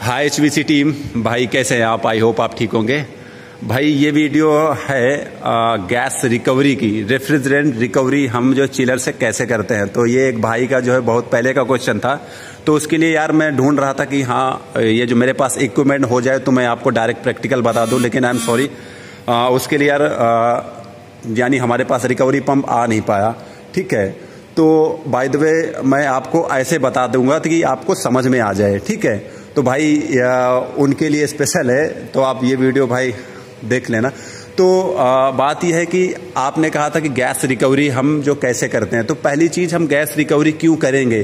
हाय H team भाई कैसे हैं आप? आई होप आप ठीक होंगे। भाई ये वीडियो है आ, गैस रिकवरी की। रेफ्रिजरेंट रिकवरी हम जो चिलर से कैसे करते हैं? तो ये एक भाई का जो है बहुत पहले का क्वेश्चन था। तो उसके लिए यार मैं ढूंढ रहा था कि हाँ ये जो मेरे पास इक्विपमेंट हो जाए तो मैं आपको डायरेक्ट प्रैक्टिकल बता दूँ लेकिन आई एम सॉरी उसके लिए यार यानी हमारे पास रिकवरी पंप आ नहीं पाया। ठीक है? तो बाय द वे मैं आपको ऐसे बता दूँगा कि आपको समझ में आ जाए। ठीक है? तो भाई उनके लिए स्पेशल है तो आप ये वीडियो भाई देख लेना। तो आ, बात यह है कि आपने कहा था कि गैस रिकवरी हम जो कैसे करते हैं। तो पहली चीज़ हम गैस रिकवरी क्यों करेंगे?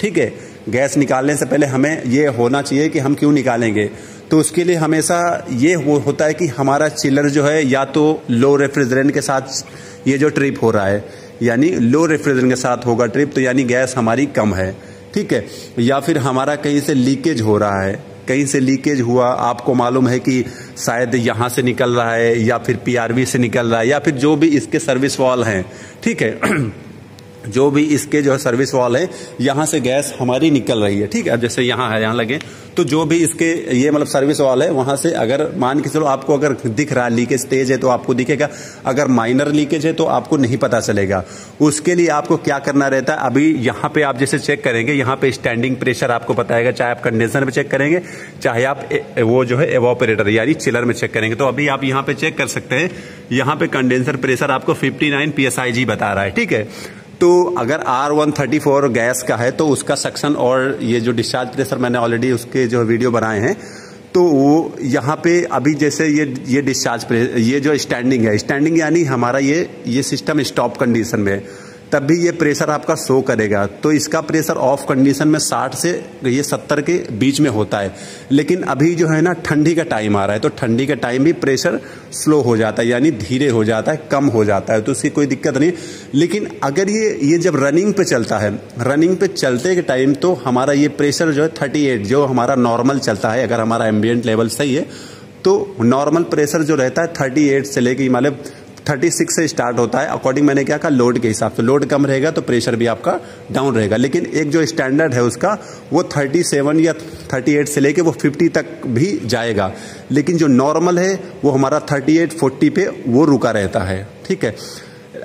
ठीक है गैस निकालने से पहले हमें ये होना चाहिए कि हम क्यों निकालेंगे। तो उसके लिए हमेशा ये हो, होता है कि हमारा चिलर जो है या तो लो रेफ्रिजरेंट के साथ ये जो ट्रिप हो रहा है यानी लो रेफ्रिजरेंट के साथ होगा ट्रिप तो यानी गैस हमारी कम है। ठीक है? या फिर हमारा कहीं से लीकेज हो रहा है, कहीं से लीकेज हुआ, आपको मालूम है कि शायद यहाँ से निकल रहा है या फिर पीआरवी से निकल रहा है या फिर जो भी इसके सर्विस वॉल हैं, ठीक है? जो भी इसके जो है सर्विस वॉल है, यहाँ से गैस हमारी निकल रही है, ठीक है? अब जैसे यहाँ है, यहाँ लगे तो जो भी इसके ये मतलब सर्विस वॉल है, वहाँ से अगर मान के चलो आपको अगर दिख रहा है लीकेज तेज है तो आपको दिखेगा। अगर माइनर लीकेज है तो आपको नहीं पता चलेगा। उसके लिए आपको क्या करना रहता है? अभी यहाँ पे आप जैसे चेक करेंगे, यहाँ पे स्टैंडिंग प्रेशर आपको बताएगा, चाहे आप कंडेंसर में चेक करेंगे, चाहे आप वो जो है एवोपरेटर यानी चिलर में चेक करेंगे। तो अभी आप यहाँ पे चेक कर सकते हैं, यहाँ पे कंडेंसर प्रेशर आपको फिफ्टी नाइन बता रहा है, ठीक है? तो अगर R one thirty four gas का है तो उसका सक्शन और ये जो डिस्चार्ज प्रेशर मैंने ऑलरेडी उसके जो वीडियो बनाए हैं तो वो यहाँ पे अभी जैसे ये ये डिस्चार्ज ये जो स्टैंडिंग है स्टैंडिंग यानी हमारा ये ये सिस्टम स्टॉप कंडीशन में है। तब भी ये प्रेशर आपका शो करेगा। तो इसका प्रेशर ऑफ़ कंडीशन में 60 से ये 70 के बीच में होता है। लेकिन अभी जो है ना, ठंडी का टाइम आ रहा है तो ठंडी का टाइम भी प्रेशर स्लो हो जाता है, यानी धीरे हो जाता है, कम हो जाता है तो उसकी कोई दिक्कत नहीं। लेकिन अगर ये ये जब रनिंग पे चलता है रनिंग पे चलते के टाइम तो हमारा ये प्रेशर जो है थर्टी जो हमारा नॉर्मल चलता है, अगर हमारा एम्बियंट लेवल सही है तो नॉर्मल प्रेशर जो रहता है थर्टी से लेके मतलब 36 से स्टार्ट होता है। अकॉर्डिंग मैंने क्या कहा लोड के हिसाब से। लोड कम रहेगा तो प्रेशर भी आपका डाउन रहेगा। लेकिन एक जो स्टैंडर्ड है उसका, वो 37 या 38 से लेके वो 50 तक भी जाएगा। लेकिन जो नॉर्मल है, वो हमारा 38 40 पे वो रुका रहता है। ठीक है?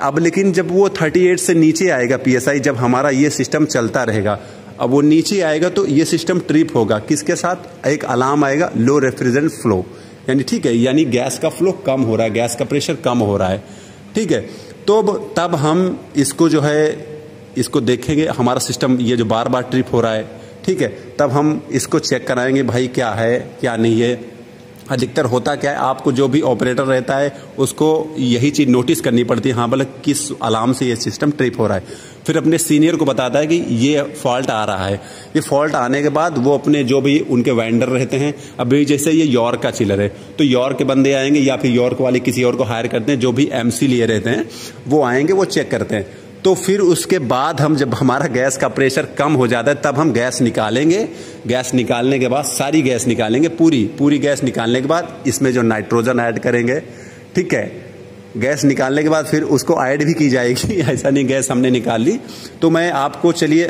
अब लेकिन जब वो 38 से नीचे आएगा पीएसआई जब हमारा ये सिस्टम चलता रहेगा, अब वो नीचे आएगा तो ये सिस्टम ट्रिप होगा। किसके साथ? एक अलार्म आएगा लो रेफ्रिजरेंट फ्लो यानी ठीक है, यानी गैस का फ्लो कम हो रहा है, गैस का प्रेशर कम हो रहा है। ठीक है तो तब हम इसको जो है, इसको देखेंगे, हमारा सिस्टम ये जो बार बार ट्रिप हो रहा है, ठीक है, तब हम इसको चेक कराएँगे, भाई क्या है, क्या नहीं है। अधिकतर होता क्या है, आपको जो भी ऑपरेटर रहता है, उसको यही चीज़ नोटिस करनी पड़ती है हाँ बोले, किस अलार्म से ये सिस्टम ट्रिप हो रहा है। फिर अपने सीनियर को बताता है कि ये फॉल्ट आ रहा है। ये फॉल्ट आने के बाद वो अपने जो भी उनके वेंडर रहते हैं, अभी जैसे ये यॉर्क का चिलर है तो यॉर्क के बंदे आएँगे या फिर यॉर्क वाले किसी और को हायर करते हैं, जो भी एमसी लिए रहते हैं, वो आएँगे, वो चेक करते हैं। तो फिर उसके बाद हम जब हमारा गैस का प्रेशर कम हो जाता है, तब हम गैस निकालेंगे। गैस निकालने के बाद सारी गैस निकालेंगे, पूरी पूरी गैस निकालने के बाद इसमें जो नाइट्रोजन ऐड करेंगे, ठीक है? गैस निकालने के बाद फिर उसको ऐड भी की जाएगी। ऐसा नहीं गैस हमने निकाल ली। तो मैं आपको चलिए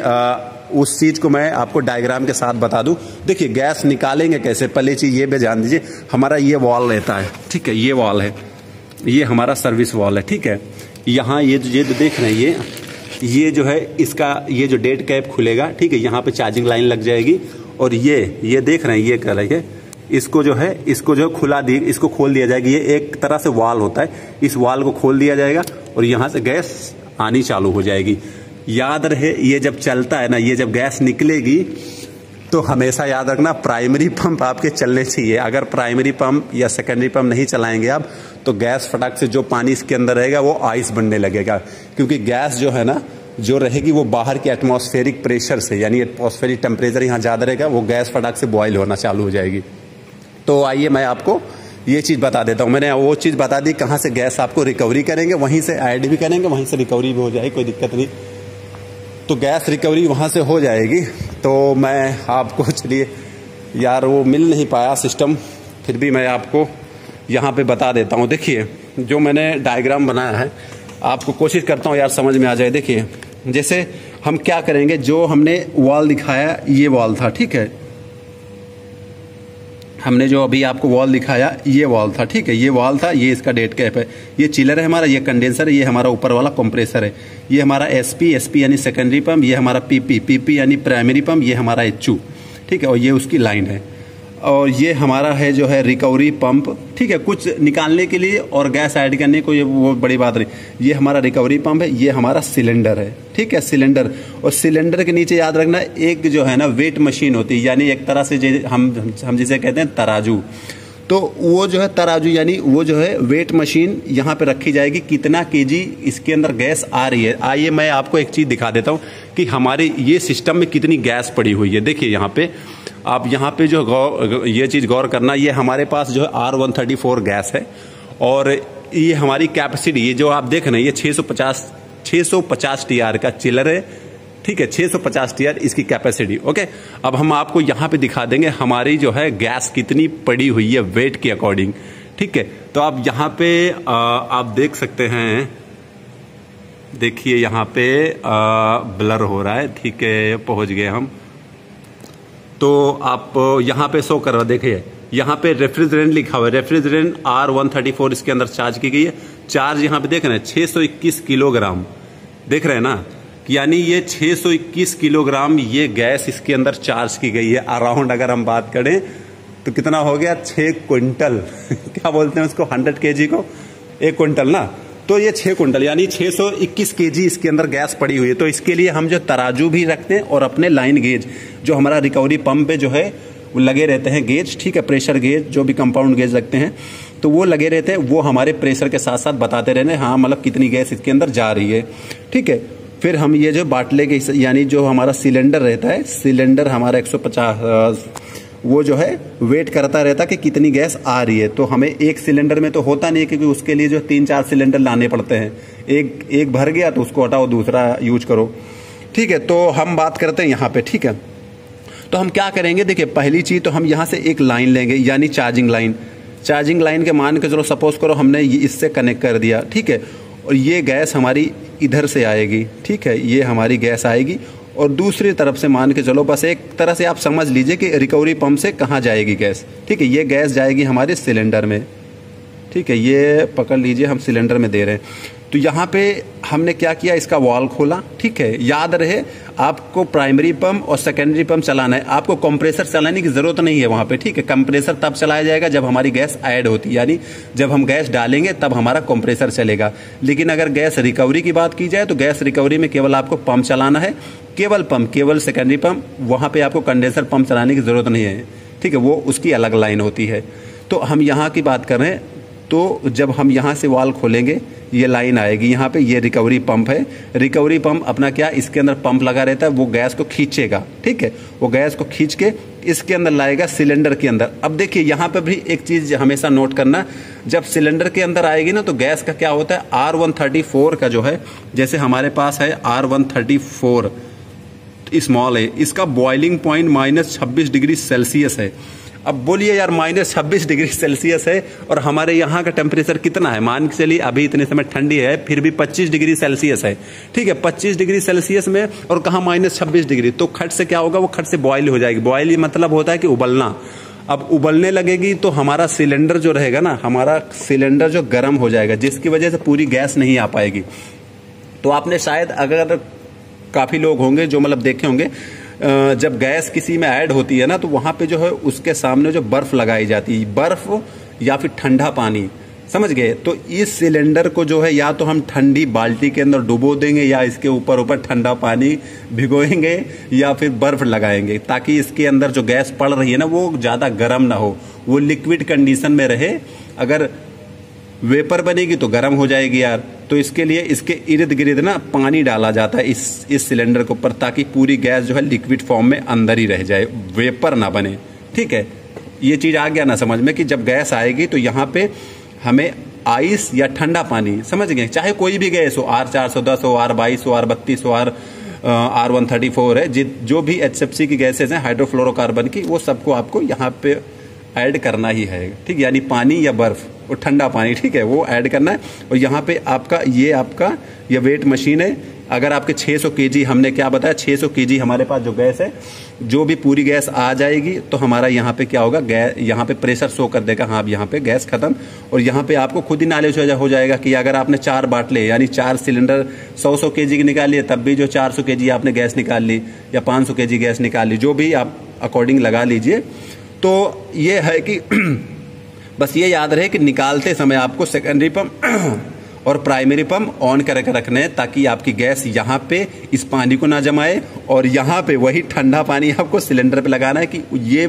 उस चीज़ को मैं आपको डायग्राम के साथ बता दूँ। देखिए, गैस निकालेंगे कैसे? पहले चीज़ ये भी जान दीजिए, हमारा ये वॉल रहता है। ठीक है, ये वॉल है। ये हमारा सर्विस वॉल है। ठीक है? यहाँ ये ये देख रहे हैं, ये ये जो है, इसका, ये जो डेट कैप खुलेगा। ठीक है, यहाँ पे चार्जिंग लाइन लग जाएगी। और ये ये देख रहे हैं, ये कर रहे हैं? इसको जो है, इसको जो खुला दी, इसको खोल दिया जाएगा। ये एक तरह से वाल होता है। इस वाल को खोल दिया जाएगा और यहाँ से गैस आनी चालू हो जाएगी। याद रहे, ये जब चलता है ना, ये जब गैस निकलेगी तो हमेशा याद रखना, प्राइमरी पंप आपके चलने चाहिए। अगर प्राइमरी पंप या सेकेंडरी पंप नहीं चलाएँगे आप तो गैस फटाक से जो पानी इसके अंदर रहेगा, वो आइस बनने लगेगा। क्योंकि गैस जो है ना, जो रहेगी, वो बाहर के एटमॉस्फेरिक प्रेशर से, यानी एटमॉस्फेरिक टेम्परेचर यहाँ ज़्यादा रहेगा, वो गैस फटाक से बॉयल होना चालू हो जाएगी। तो आइए मैं आपको ये चीज़ बता देता हूँ। मैंने वो चीज़ बता दी, कहाँ से गैस आपको रिकवरी करेंगे, वहीं से ऐड भी करेंगे, वहीं से रिकवरी भी हो जाएगी, कोई दिक्कत नहीं। तो गैस रिकवरी वहाँ से हो जाएगी। तो मैं आपको चलिए, यार वो मिल नहीं पाया सिस्टम फिर भी मैं आपको यहाँ पे बता देता हूँ। देखिए, जो मैंने डायग्राम बनाया है, आपको कोशिश करता हूँ यार समझ में आ जाए। देखिए, जैसे हम क्या करेंगे, जो हमने वॉल दिखाया, ये वॉल था, ठीक है? हमने जो अभी आपको वॉल दिखाया, ये वॉल था, ठीक है? ये वॉल था, ये इसका डेट कैप है। ये चिलर है हमारा, ये कंडेंसर है, ये हमारा ऊपर वाला कंप्रेसर है। ये हमारा एसपी एसपी यानी सेकेंडरी पंप ये हमारा पीपी पीपी यानी प्राइमरी पंप ये हमारा एचयू ठीक है? और ये उसकी लाइन है। और ये हमारा है जो है रिकवरी पंप ठीक है, कुछ निकालने के लिए और गैस ऐड करने को ये वो बड़ी बात नहीं ये हमारा रिकवरी पंप है, ये हमारा सिलेंडर है। ठीक है सिलेंडर और सिलेंडर के नीचे याद रखना, एक जो है ना वेट मशीन होती है, यानी एक तरह से हम हम जिसे कहते हैं तराजू। तो वो जो है तराजू, यानी वो जो है वेट मशीन यहाँ पे रखी जाएगी। कितना केजी इसके अंदर गैस आ रही है? आइए मैं आपको एक चीज़ दिखा देता हूँ कि हमारे ये सिस्टम में कितनी गैस पड़ी हुई है। देखिए यहाँ पे आप यहाँ पे जो गौर ये चीज़ गौर करना ये हमारे पास जो है R one thirty four gas है और ये हमारी कैपेसिटी ये जो आप देख रहे हैं ये 650 650 टीआर का चिलर है ठीक है 650 टीआर इसकी कैपेसिटी ओके? अब हम आपको यहाँ पे दिखा देंगे हमारी जो है गैस कितनी पड़ी हुई है वेट के अकॉर्डिंग ठीक है? तो आप यहाँ पे आ, आप देख सकते हैं देखिए यहाँ पे आ, ब्लर हो रहा है ठीक है पहुँच गए हम। तो आप यहाँ पे शो कर देखिए, यहाँ पे रेफ्रिजरेंट लिखा हुआ है। Refrigerant R one thirty four इसके अंदर चार्ज की गई है। चार्ज यहाँ पे देख रहे हैं, छह सौ इक्कीस किलोग्राम। देख रहे हैं ना यानी ये 621 किलोग्राम ये गैस इसके अंदर चार्ज की गई है। अराउंड अगर हम बात करें तो कितना हो गया? छह क्विंटल। क्या बोलते हैं उसको? 100 केजी को? एक क्विंटल ना? तो ये छह कुंटल, यानी 621 केजी इसके अंदर गैस पड़ी हुई है। तो इसके लिए हम जो तराजू भी रखते हैं और अपने लाइन गेज, जो हमारा रिकवरी पंप पे जो है, वो लगे रहते हैं गेज, ठीक है प्रेशर गेज, जो भी कंपाउंड गेज लगते हैं तो वो लगे रहते हैं, वो हमारे प्रेशर के साथ साथ बताते रहने हाँ मतलब कितनी गैस इसके अंदर जा रही है, ठीक है। फिर हम ये जो बाटले के यानी जो हमारा सिलेंडर रहता है सिलेंडर हमारा 150 वो जो है वेट करता रहता कि कितनी गैस आ रही है। तो हमें एक सिलेंडर में तो होता नहीं है क्योंकि उसके लिए जो तीन चार सिलेंडर लाने पड़ते हैं। एक एक भर गया तो उसको हटाओ, दूसरा यूज़ करो। ठीक है तो हम बात करते हैं यहाँ पे, ठीक है? तो हम क्या करेंगे? देखिए, पहली चीज़ तो हम यहाँ से एक लाइन लेंगे, यानी चार्जिंग लाइन चार्जिंग लाइन के मान के चलो सपोज़ करो हमने इससे कनेक्ट कर दिया, ठीक है? और ये गैस हमारी इधर से आएगी, ठीक है? ये हमारी गैस आएगी और दूसरी तरफ़ से मान के चलो, बस एक तरह से आप समझ लीजिए कि रिकवरी पंप से कहाँ जाएगी गैस। ठीक है, ये गैस जाएगी हमारे सिलेंडर में। ठीक है, ये पकड़ लीजिए, हम सिलेंडर में दे रहे हैं। तो यहाँ पे हमने क्या किया? इसका वॉल खोला। ठीक है, याद रहे, आपको प्राइमरी पंप और सेकेंडरी पंप चलाना है। आपको कंप्रेसर चलाने की ज़रूरत नहीं है वहाँ पे, ठीक है? कंप्रेसर तब चलाया जाएगा जब हमारी गैस ऐड होती यानी जब हम गैस डालेंगे, तब हमारा कंप्रेसर चलेगा। लेकिन अगर गैस रिकवरी की बात की जाए तो गैस रिकवरी में केवल आपको पंप चलाना है। केवल पंप केवल सेकेंडरी पंप वहाँ पर आपको कंडेंसर पंप चलाने की ज़रूरत नहीं है। ठीक है, वो उसकी अलग लाइन होती है। तो हम यहाँ की बात कर रहे हैं। तो जब हम यहाँ से वाल खोलेंगे, ये लाइन आएगी। यहाँ पे ये रिकवरी पंप है। रिकवरी पंप अपना क्या, इसके अंदर पंप लगा रहता है, वो गैस को खींचेगा। ठीक है? वो गैस को खींच के इसके अंदर लाएगा सिलेंडर के अंदर। अब देखिए, यहाँ पे भी एक चीज़ हमेशा नोट करना, जब सिलेंडर के अंदर आएगी ना तो गैस का क्या होता है? आर वन थर्टी फोर का जो है, जैसे हमारे पास है R one thirty four small है। इसका बॉइलिंग पॉइंट माइनस छब्बीस डिग्री सेल्सियस है। अब बोलिए यार, माइनस छब्बीस डिग्री सेल्सियस है और हमारे यहाँ का टेम्परेचर कितना है? मान के चलिए, अभी इतने समय ठंडी है, फिर भी 25 डिग्री सेल्सियस है। ठीक है 25 डिग्री सेल्सियस में और कहा माइनस छब्बीस डिग्री? तो खट से क्या होगा? वो खट से बॉयल हो जाएगी। बॉयल मतलब होता है कि उबलना। अब उबलने लगेगी तो हमारा सिलेंडर जो रहेगा ना, हमारा सिलेंडर जो गर्म हो जाएगा, जिसकी वजह से पूरी गैस नहीं आ पाएगी। तो आपने शायद अगर काफ़ी लोग होंगे जो मतलब देखे होंगे जब गैस किसी में ऐड होती है ना तो वहाँ पे जो है उसके सामने जो बर्फ़ लगाई जाती है, बर्फ़ या फिर ठंडा पानी। समझ गए? तो इस सिलेंडर को जो है, या तो हम ठंडी बाल्टी के अंदर डुबो देंगे, या इसके ऊपर ऊपर ठंडा पानी भिगोएँगे, या फिर बर्फ़ लगाएँगे, ताकि इसके अंदर जो गैस पड़ रही है ना, वो ज़्यादा गर्म ना हो, वो लिक्विड कंडीशन में रहे। अगर वेपर बनेगी तो गर्म हो जाएगी यार। तो इसके लिए इसके इर्द गिर्द ना पानी डाला जाता है इस इस सिलेंडर के ऊपर ताकि पूरी गैस जो है लिक्विड फॉर्म में अंदर ही रह जाए, वेपर ना बने। ठीक है? ये चीज़ आ गया ना समझ में कि जब गैस आएगी तो यहाँ पे हमें आइस या ठंडा पानी, समझ गए? चाहे कोई भी गैस हो, आर चार सौ, दस हो, आर बाईस हो, आर बत्तीस हो, R R one thirty four है जो भी HFC की गैसेज हैं, हाइड्रोफ्लोरोकार्बन की, वो सबको आपको यहाँ पे ऐड करना ही है। ठीक, यानी पानी या बर्फ़ और ठंडा पानी, ठीक है, वो ऐड करना है। और यहाँ पे आपका, ये आपका, ये वेट मशीन है। अगर आपके 600 केजी, हमने क्या बताया 600 केजी हमारे पास जो गैस है, जो भी पूरी गैस आ जाएगी तो हमारा यहाँ पे क्या होगा गैस यहाँ पे प्रेशर शो कर देगा। हाँ अब यहाँ पे गैस खत्म। और यहाँ पे आपको खुद ही नॉलेज हो जाएगा कि अगर आपने चार बाटले, यानी चार सिलेंडर सौ सौ के की निकाल लिए तब भी जो चार सौ के आपने गैस निकाल ली या पाँच सौ के गैस निकाल ली, जो भी आप अकॉर्डिंग लगा लीजिए तो ये है कि बस ये याद रहे कि निकालते समय आपको सेकेंडरी पंप और प्राइमरी पंप ऑन करके रखने हैं ताकि आपकी गैस यहाँ पे इस पानी को ना जमाए और यहाँ पे वही ठंडा पानी आपको सिलेंडर पे लगाना है कि ये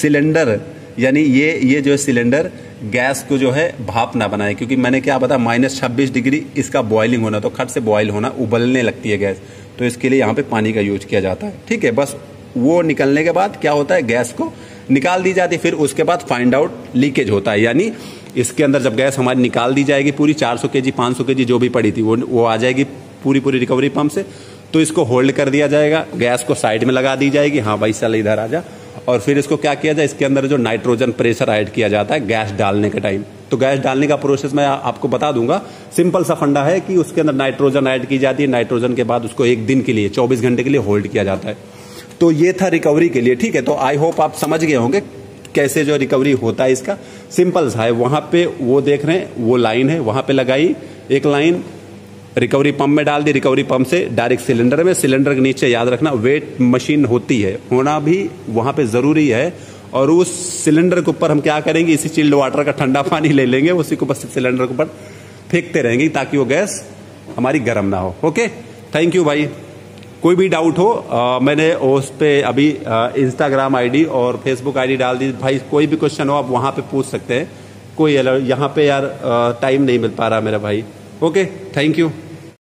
सिलेंडर यानी ये ये जो है सिलेंडर गैस को जो है भाप ना बनाए। क्योंकि मैंने क्या बताया माइनस छब्बीस डिग्री इसका बॉइलिंग होना तो खट से बॉयल होना उबलने लगती है गैस। तो इसके लिए यहाँ पे पानी का यूज़ किया जाता है। ठीक है, बस वो निकलने के बाद क्या होता है, गैस को निकाल दी जाती, फिर उसके बाद फाइंड आउट लीकेज होता है। यानी इसके अंदर जब गैस हमारी निकाल दी जाएगी पूरी 400 केजी 500 केजी जो भी पड़ी थी, वो वो आ जाएगी पूरी पूरी रिकवरी पंप से तो इसको होल्ड कर दिया जाएगा। गैस को साइड में लगा दी जाएगी हाँ भाई चल इधर आ जा। और फिर इसको क्या किया जाए, इसके अंदर जो नाइट्रोजन प्रेशर ऐड किया जाता है गैस डालने के टाइम तो गैस डालने का प्रोसेस मैं आपको बता दूँगा। सिंपल सा फंडा है कि उसके अंदर नाइट्रोजन ऐड की जाती है। नाइट्रोजन के बाद उसको एक दिन के लिए 24 घंटे के लिए होल्ड किया जाता है। तो ये था रिकवरी के लिए, ठीक है? तो आई होप आप समझ गए होंगे कैसे जो रिकवरी होता है इसका। सिंपल सा है, वहाँ पे वो देख रहे हैं, वो लाइन है, वहाँ पे लगाई, एक लाइन रिकवरी पंप में डाल दी रिकवरी पंप से डायरेक्ट सिलेंडर में सिलेंडर के नीचे याद रखना वेट मशीन होती है, होना भी वहाँ पे ज़रूरी है। और उस सिलेंडर के ऊपर हम क्या करेंगे, इसी चिल्ड वाटर का ठंडा पानी ले लेंगे, उसी को बस सिलेंडर के ऊपर फेंकते रहेंगे ताकि वो गैस हमारी गर्म ना हो ओके थैंक यू भाई कोई भी डाउट हो आ, मैंने उस पर अभी इंस्टाग्राम आईडी और फेसबुक आईडी डाल दी। भाई कोई भी क्वेश्चन हो आप वहाँ पे पूछ सकते हैं। कोई यहाँ पे यार टाइम नहीं मिल पा रहा मेरा भाई। Okay thank you